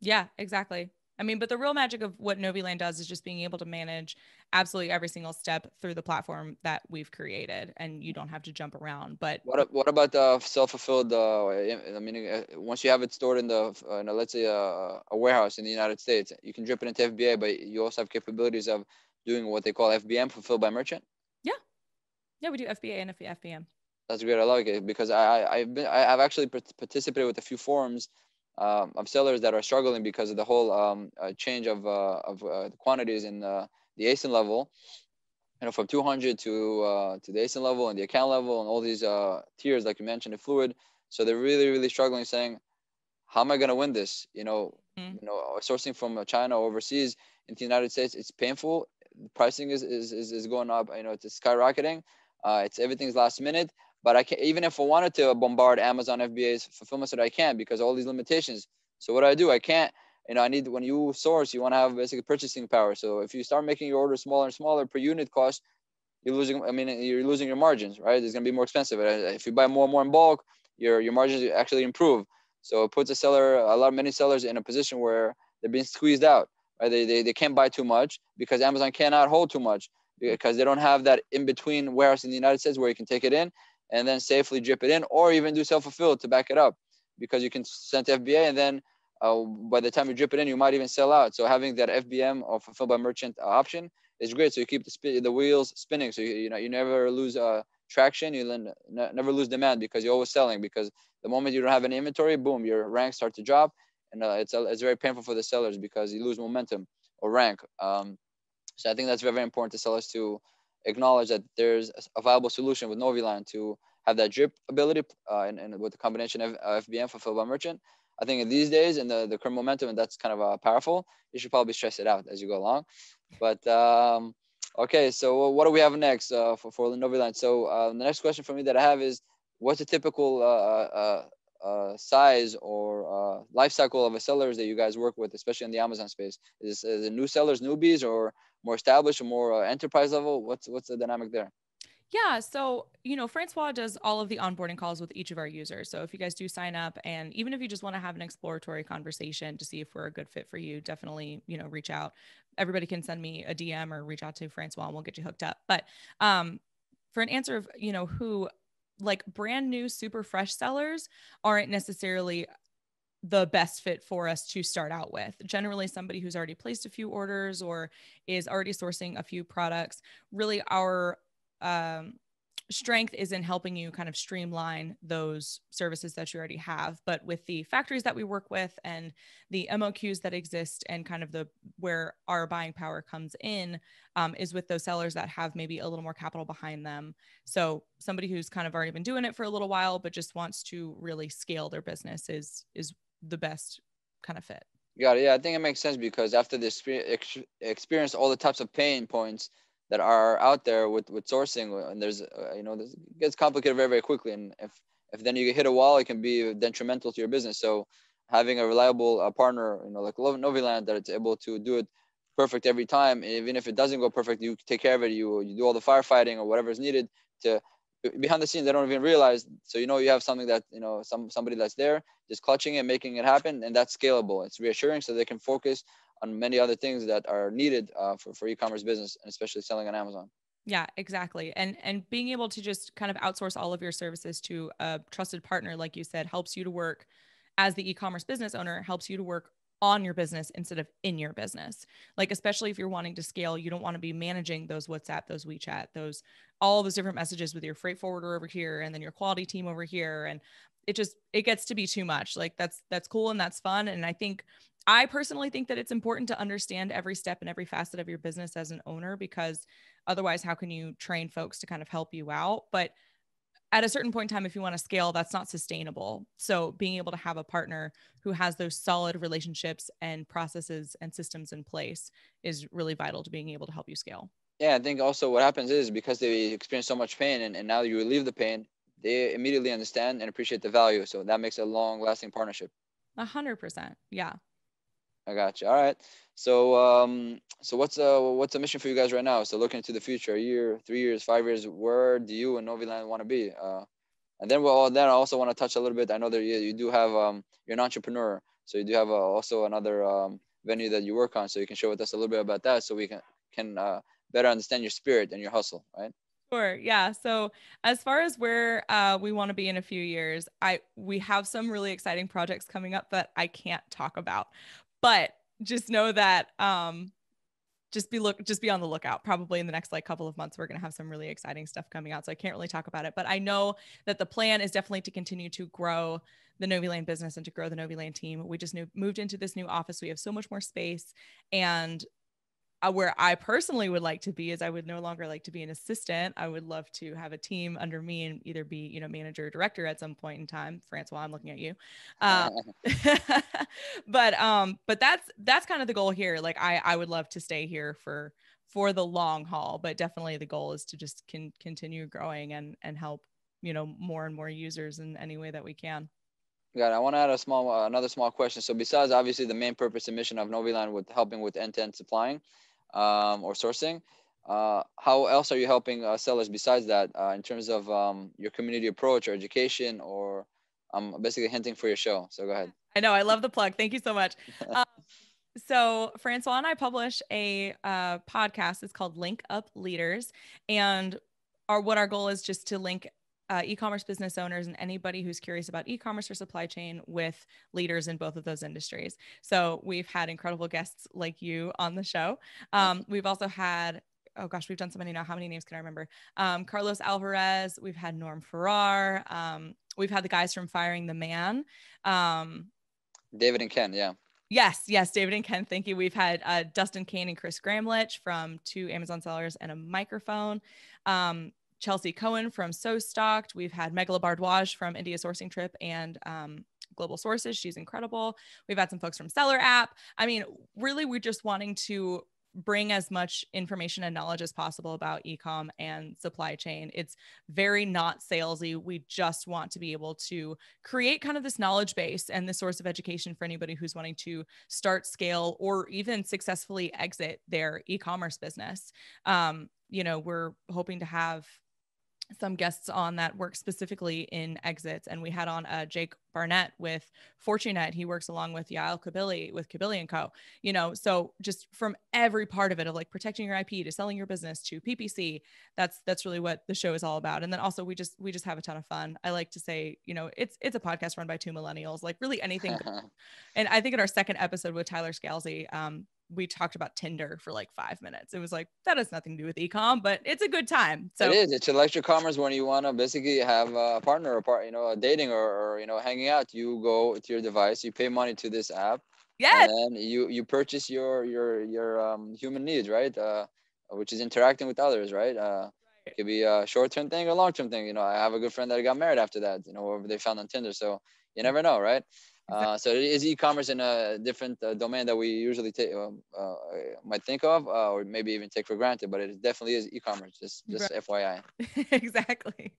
S2: Yeah, exactly. I mean, but the real magic of what Noviland does is just being able to manage absolutely every single step through the platform that we've created, and you don't have to jump around. But
S1: what what about the self-fulfilled? Uh, I mean, uh, once you have it stored in the, uh, in a, let's say a, a, warehouse in the United States, you can drip it into FBA, but you also have capabilities of doing what they call FBM, fulfilled by merchant.
S2: Yeah, yeah, we do FBA and FBM.
S1: That's great. I like it because I, I I've been I've actually participated with a few forums um, of sellers that are struggling because of the whole um, uh, change of, uh, of uh, the quantities in the, the ASIN level, you know, from 200 to uh, to the ASIN level and the account level and all these uh, tiers, like you mentioned, the fluid. So they're really, really struggling, saying, "How am I going to win this?" You know, mm-hmm. you know, sourcing from China overseas into the United States, it's painful. The pricing is is, is, is going up. You know, it's skyrocketing. Uh, it's everything's last minute. But I can't, even if I wanted to bombard Amazon FBA's fulfillment center, I can't because all these limitations. So what do I do? I can't. You know, I need when you source, you want to have basically purchasing power. So if you start making your order smaller and smaller per unit cost, you're losing. I mean, you're losing your margins, right? It's gonna be more expensive. If you buy more and more in bulk, your your margins actually improve. So it puts a seller, a lot of many sellers in a position where they're being squeezed out. Right? They, they, they can't buy too much because Amazon cannot hold too much because they don't have that in between warehouse in the United States where you can take it in and then safely drip it in, or even do self fulfill to back it up, because you can send to FBA and then uh, by the time you drip it in, you might even sell out. So having that FBM or fulfilled by merchant uh, option is great. So you keep the sp- the wheels spinning. So you, you know you never lose uh, traction. You n- never lose demand because you're always selling. Because the moment you don't have any inventory, boom, your ranks start to drop, and uh, it's it's very painful for the sellers because you lose momentum or rank. Um, so I think that's very, very important to sellers to acknowledge that there's a viable solution with Noviland to have that drip ability uh, and, and with the combination of uh, FBM fulfilled by merchant. I think in these days and the, the current momentum, and that's kind of uh, powerful, you should probably stress it out as you go along. But um, okay, so what do we have next uh, for, for Noviland? So uh, the next question for me that I have is, what's a typical uh, uh, size or life cycle of a sellers that you guys work with, especially in the Amazon space? Is, is it new sellers, newbies, or more established or more uh, enterprise level? What's what's the dynamic there?
S2: Yeah. So, you know, Francois does all of the onboarding calls with each of our users. So, if you guys do sign up and even if you just want to have an exploratory conversation to see if we're a good fit for you, definitely, you know, reach out. Everybody can send me a DM or reach out to Francois and we'll get you hooked up. But um, for an answer of, you know, who like brand new, super fresh sellers aren't necessarily the best fit for us to start out with. Generally, somebody who's already placed a few orders or is already sourcing a few products. Really, our um, strength is in helping you kind of streamline those services that you already have but with the factories that we work with and the moqs that exist and kind of the where our buying power comes in um, is with those sellers that have maybe a little more capital behind them so somebody who's kind of already been doing it for a little while but just wants to really scale their business is is the best kind of fit.
S1: Got it. Yeah, I think it makes sense because after this experience, all the types of pain points that are out there with with sourcing, and there's uh, you know this gets complicated very very quickly, and if if then you hit a wall, it can be detrimental to your business. So having a reliable uh, partner, you know, like Noviland, that it's able to do it perfect every time, even if it doesn't go perfect, you take care of it. You you do all the firefighting or whatever is needed to behind the scenes they don't even realize. So you know you have something that you know some somebody that's there just clutching it making it happen and that's scalable. It's reassuring so they can focus on many other things that are needed uh, for, for e-commerce business and especially selling on amazon.
S2: Yeah, exactly. And and being able to just kind of outsource all of your services to a trusted partner like you said helps you to work as the e-commerce business owner helps you to work on your business instead of in your business. Like especially if you're wanting to scale, you don't want to be managing those WhatsApp, those WeChat, those all those different messages with your freight forwarder over here and then your quality team over here and it just it gets to be too much. Like that's that's cool and that's fun and I think I personally think that it's important to understand every step and every facet of your business as an owner because otherwise how can you train folks to kind of help you out? But at a certain point in time, if you want to scale, that's not sustainable. So being able to have a partner who has those solid relationships and processes and systems in place is really vital to being able to help you scale.
S1: Yeah, I think also what happens is because they experience so much pain and, and now you relieve the pain, they immediately understand and appreciate the value. So that makes a long lasting partnership.
S2: A hundred percent. Yeah.
S1: I got you. All right. So, um, so what's a what's the mission for you guys right now? So, looking into the future, a year, three years, five years, where do you and Noviland want to be? Uh, and then, well, then I also want to touch a little bit. I know that you, you do have, um, you're an entrepreneur, so you do have uh, also another um, venue that you work on. So you can share with us a little bit about that, so we can can uh, better understand your spirit and your hustle, right?
S2: Sure. Yeah. So as far as where uh, we want to be in a few years, I we have some really exciting projects coming up that I can't talk about, but just know that um, just be look just be on the lookout probably in the next like couple of months. We're going to have some really exciting stuff coming out so i can't really talk about it but i know that the plan is definitely to continue to grow the Noviland business and to grow the Noviland team. We just new, moved into this new office. We have so much more space and uh, where I personally would like to be is I would no longer like to be an assistant. I would love to have a team under me and either be, you know, manager or director at some point in time. Francois, while I'm looking at you. Uh, but um, but that's that's kind of the goal here. Like I I would love to stay here for for the long haul, but definitely the goal is to just can continue growing and and help you know more and more users in any way that we can.
S1: Got it. I want to add a small, uh, another small question. So besides obviously the main purpose and mission of Noviland with helping with end-to-end supplying, um, or sourcing. Uh, how else are you helping uh, sellers besides that uh, in terms of um, your community approach or education or I'm um, basically hinting for your show. So go ahead.
S2: I know. I love the plug. Thank you so much. Um, so Francois and I publish a uh, podcast. It's called Link Up Leaders. And our, what our goal is just to link uh, e-commerce business owners and anybody who's curious about e-commerce or supply chain with leaders in both of those industries. So we've had incredible guests like you on the show. Um, we've also had oh gosh, we've done so many now. How many names can I remember? Um, Carlos Alvarez. We've had Norm Farrar. Um, we've had the guys from Firing the Man. Um,
S1: David and Ken, yeah.
S2: Yes, yes, David and Ken. Thank you. We've had uh, Dustin Kane and Chris Gramlich from Two Amazon Sellers and a Microphone. Um, Chelsea Cohen from So Stocked. We've had Megala Bardwaj from India Sourcing Trip and um, Global Sources. She's incredible. We've had some folks from Seller App. I mean, really, we're just wanting to bring as much information and knowledge as possible about ecom and supply chain. It's very not salesy. We just want to be able to create kind of this knowledge base and the source of education for anybody who's wanting to start, scale, or even successfully exit their e-commerce business. Um, you know, we're hoping to have some guests on that work specifically in exits. And we had on uh, Jake Barnett with Fortunet. He works along with Yael Kabili with Kabili and Co. You know, so just from every part of it of like protecting your IP to selling your business to PPC, that's that's really what the show is all about. And then also we just we just have a ton of fun. I like to say, you know, it's it's a podcast run by two millennials, like really anything. and I think in our second episode with Tyler Scalzi, um, we talked about Tinder for like five minutes. It was like that has nothing to do with ecom, but it's a good time. So
S1: it is. It's electric commerce when you want to basically have a partner, or part, you know, a dating or, or you know, hanging out. You go to your device, you pay money to this app,
S2: yeah,
S1: and then you you purchase your your your um, human needs, right? Uh, which is interacting with others, right? Uh, it could be a short-term thing or long-term thing. You know, I have a good friend that got married after that. You know, whatever they found on Tinder. So you never know, right? Uh, so it is e-commerce in a different uh, domain that we usually take, um, uh, might think of, uh, or maybe even take for granted. But it definitely is e-commerce. Just, just right. FYI.
S2: exactly.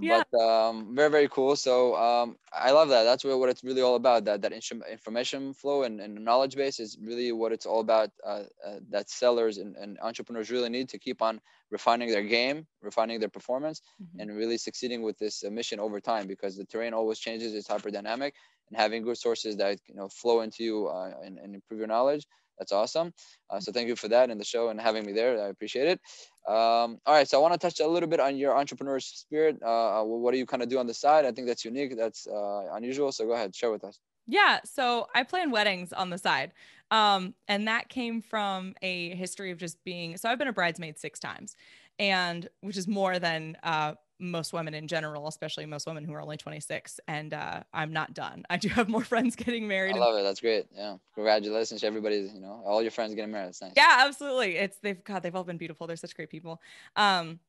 S2: Yeah.
S1: But um, very, very cool. So um, I love that. That's what, what it's really all about. That that information flow and, and knowledge base is really what it's all about. Uh, uh, that sellers and, and entrepreneurs really need to keep on refining their game, refining their performance, mm-hmm. and really succeeding with this mission over time because the terrain always changes. It's hyper dynamic and having good sources that you know flow into you uh, and, and improve your knowledge That's awesome. Uh, so thank you for that and the show and having me there. I appreciate it. Um, all right, so I want to touch a little bit on your entrepreneur spirit. Uh, uh what do you kind of do on the side? I think that's unique. That's uh, unusual. So go ahead, share with us.
S2: Yeah, so I plan weddings on the side. Um, and that came from a history of just being so I've been a bridesmaid six times, and which is more than uh, most women in general, especially most women who are only 26. And uh, I'm not done. I do have more friends getting married.
S1: I love it. That's great. Yeah. Congratulations to everybody. You know, all your friends getting married. That's nice.
S2: Yeah, absolutely. It's they've God, they've all been beautiful. They're such great people. Um,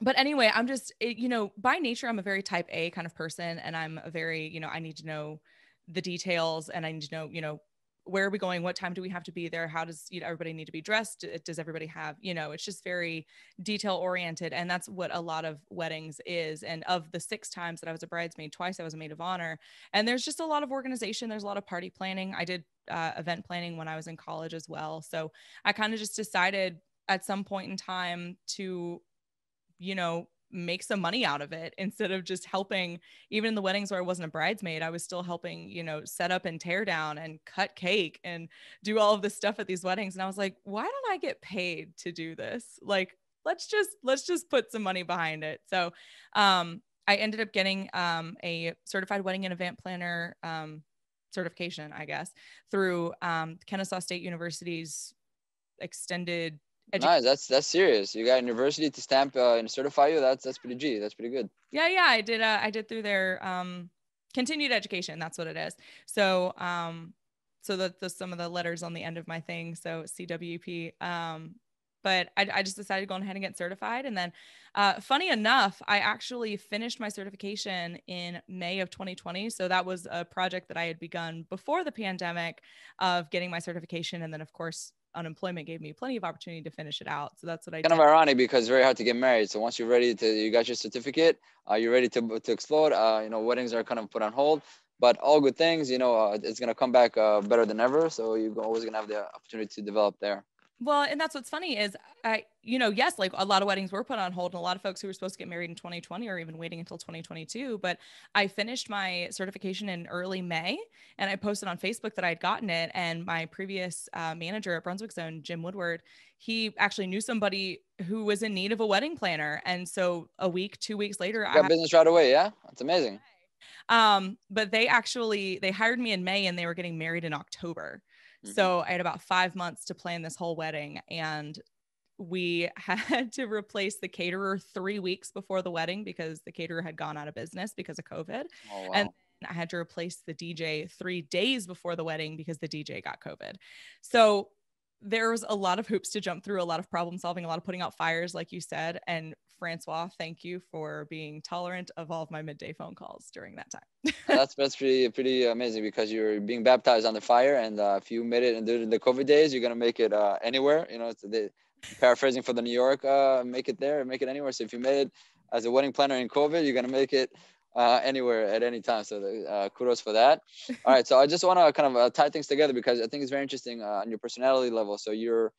S2: but anyway, I'm just, it, you know, by nature, I'm a very type A kind of person. And I'm a very, you know, I need to know the details and I need to know, you know, where are we going? What time do we have to be there? How does you know everybody need to be dressed? Does everybody have you know it's just very detail oriented and that's what a lot of weddings is. And of the six times that i was a bridesmaid twice i was a maid of honor. And there's just a lot of organization. There's a lot of party planning. I did uh, event planning when i was in college as well. So i kind of just decided at some point in time to you know make some money out of it instead of just helping even in the weddings where I wasn't a bridesmaid I was still helping you know set up and tear down and cut cake and do all of this stuff at these weddings. And I was like why don't I get paid to do this? Like let's just let's just put some money behind it. So um I ended up getting um a certified wedding and event planner um certification I guess through um Kennesaw State University's extended
S1: Edu- nice. That's that's serious. You got university to stamp uh, and certify you. That's that's pretty G. That's pretty good.
S2: Yeah, yeah. I did. Uh, I did through their um, continued education. That's what it is. So um, so that the some of the letters on the end of my thing. So CWP. Um, but I, I just decided to go ahead and get certified. And then, uh, funny enough, I actually finished my certification in May of 2020. So that was a project that I had begun before the pandemic of getting my certification. And then, of course, unemployment gave me plenty of opportunity to finish it out. So that's what I
S1: kind
S2: did.
S1: of ironic because it's very hard to get married. So once you're ready to, you got your certificate, uh, you're ready to, to explode. Uh, you know, weddings are kind of put on hold, but all good things, you know, uh, it's going to come back uh, better than ever. So you're always going to have the opportunity to develop there.
S2: Well, and that's what's funny is I, you know, yes, like a lot of weddings were put on hold, and a lot of folks who were supposed to get married in 2020 are even waiting until 2022. But I finished my certification in early May, and I posted on Facebook that I had gotten it. And my previous uh, manager at Brunswick Zone, Jim Woodward, he actually knew somebody who was in need of a wedding planner, and so a week, two weeks later,
S1: I got business right away. Yeah, that's amazing.
S2: Um, but they actually they hired me in May, and they were getting married in October. Mm-hmm. So I had about five months to plan this whole wedding. And we had to replace the caterer three weeks before the wedding because the caterer had gone out of business because of COVID. Oh, wow. And I had to replace the DJ three days before the wedding because the DJ got COVID. So there was a lot of hoops to jump through, a lot of problem solving, a lot of putting out fires, like you said. And Francois, thank you for being tolerant of all of my midday phone calls during that time.
S1: that's that's pretty pretty amazing because you're being baptized on the fire, and uh, if you made it in the, COVID days, you're gonna make it uh, anywhere. You know, it's the paraphrasing for the New York, uh, make it there, make it anywhere. So if you made it as a wedding planner in COVID, you're gonna make it uh, anywhere at any time. So uh, kudos for that. All right, so I just want to kind of uh, tie things together because I think it's very interesting uh, on your personality level. So you're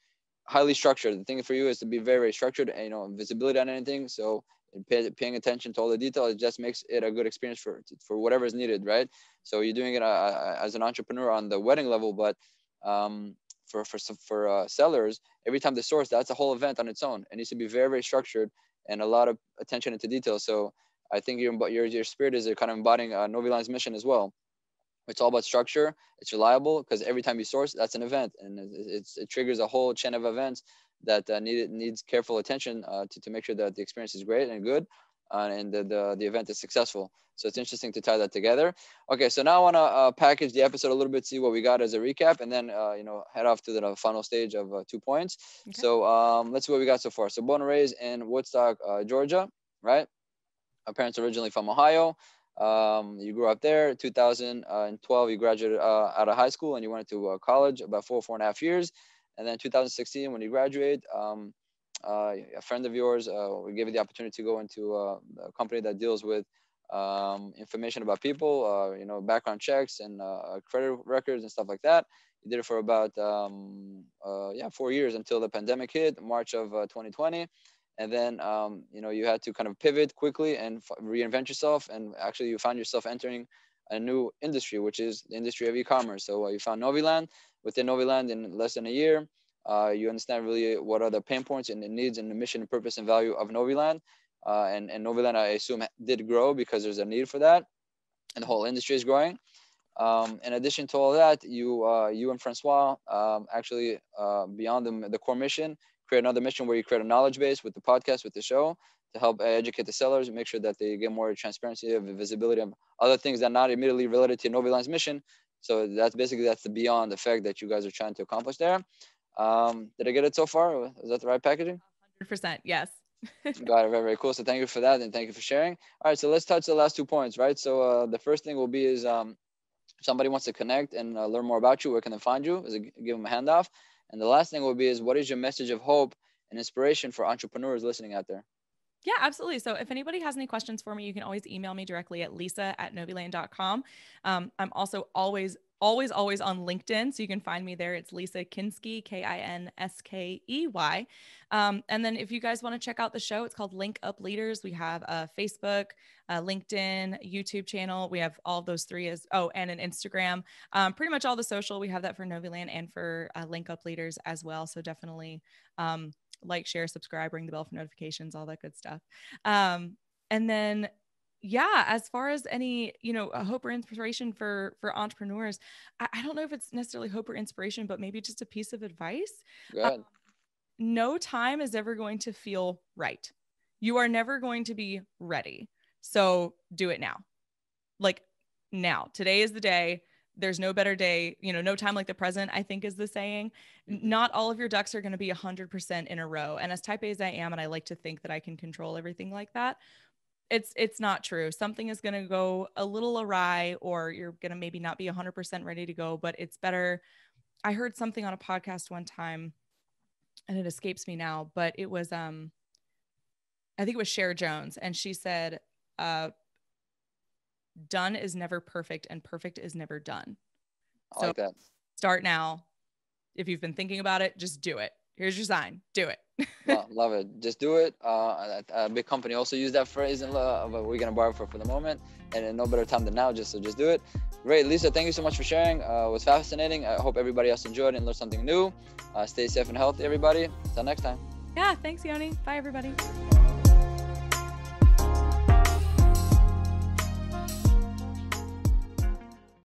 S1: highly structured. The thing for you is to be very, very structured and, you know, visibility on anything. So pay, paying attention to all the detail, it just makes it a good experience for, for whatever is needed, right? So you're doing it uh, uh, as an entrepreneur on the wedding level, but um, for, for, for uh, sellers, every time they source, that's a whole event on its own. It needs to be very, very structured and a lot of attention into detail. So I think your, your, your spirit is kind of embodying uh, Noviland's mission as well. It's all about structure. It's reliable because every time you source, that's an event, and it, it triggers a whole chain of events that uh, need needs careful attention uh, to to make sure that the experience is great and good, uh, and the, the the event is successful. So it's interesting to tie that together. Okay, so now I want to uh, package the episode a little bit, see what we got as a recap, and then uh, you know head off to the final stage of uh, two points. Okay. So um, let's see what we got so far. So born and raised in Woodstock, uh, Georgia, right? Parents originally from Ohio. Um, you grew up there. 2012, you graduated uh, out of high school and you went to uh, college about four, four and a half years. And then 2016, when you graduate, um, uh, a friend of yours uh, gave you the opportunity to go into uh, a company that deals with um, information about people, uh, you know, background checks and credit records and stuff like that. You did it for about um, yeah four years until the pandemic hit, March of 2020 and then um, you know you had to kind of pivot quickly and f- reinvent yourself and actually you found yourself entering a new industry which is the industry of e-commerce so uh, you found noviland within Noviland in less than a year. Uh, you understand really what are the pain points and the needs and the mission and purpose and value of Noviland. Uh, and, and Noviland, I assume, did grow because there's a need for that. And the whole industry is growing. Um, in addition to all that, you, uh, you and Francois um, actually, uh, beyond the, the core mission, create another mission where you create a knowledge base with the podcast, with the show, to help educate the sellers and make sure that they get more transparency of visibility of other things that are not immediately related to Noviland's mission. So that's basically that's the beyond effect that you guys are trying to accomplish there. Um, did I get it so far? Is that the right packaging?
S2: 100%. Yes.
S1: Got it. Very, very cool. So thank you for that. And thank you for sharing. All right. So let's touch the last two points, right? So uh, the first thing will be is um, if somebody wants to connect and uh, learn more about you, where can they find you? Is it, give them a handoff. And the last thing will be is what is your message of hope and inspiration for entrepreneurs listening out there?
S2: Yeah, absolutely. So if anybody has any questions for me, you can always email me directly at lisa at noviland.com. Um, I'm also always always, always on LinkedIn. So you can find me there. It's Lisa Kinskey, K I N S K E Y. Um, and then if you guys want to check out the show, it's called Link Up Leaders. We have a Facebook, a LinkedIn, YouTube channel. We have all those three as oh, and an Instagram. Um, pretty much all the social. We have that for Noviland and for uh, Link Up Leaders as well. So definitely um, like, share, subscribe, ring the bell for notifications, all that good stuff. Um, and then yeah as far as any you know hope or inspiration for for entrepreneurs I, I, don't know if it's necessarily hope or inspiration but maybe just a piece of advice. Um, no time is ever going to feel right. You are never going to be ready. So do it now. Like now. Today is the day. There's no better day. You know no time like the present i think is the saying. Mm-hmm. not all of your ducks are going to be 100% in a row. And as type a as i am and i like to think that i can control everything like that it's it's not true. Something is going to go a little awry or you're going to maybe not be 100% ready to go but it's better. I heard something on a podcast one time and it escapes me now but it was um i think it was Cher Jones and she said uh done is never perfect and perfect is never done.
S1: I so like that.
S2: start now. If you've been thinking about it just do it here's your sign do it
S1: well, love it. Just do it. Uh, a, a, big company also use that phrase, and uh, but we're gonna borrow for for the moment, and no better time than now. Just so just do it. Great, Lisa. Thank you so much for sharing. Uh, it was fascinating. I hope everybody else enjoyed and learned something new. Uh, stay safe and healthy, everybody. Until next time.
S2: Yeah. Thanks, Yoni. Bye, everybody.